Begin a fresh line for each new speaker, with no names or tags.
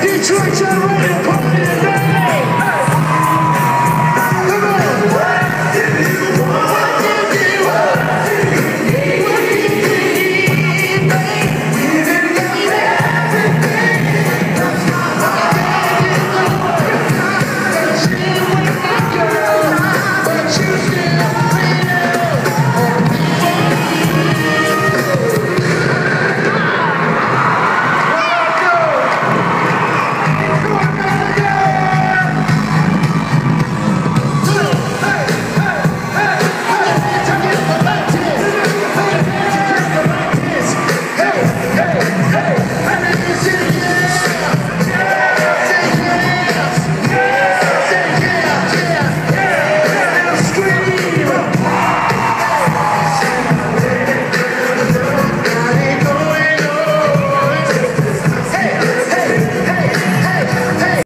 Detroit General Radio Company.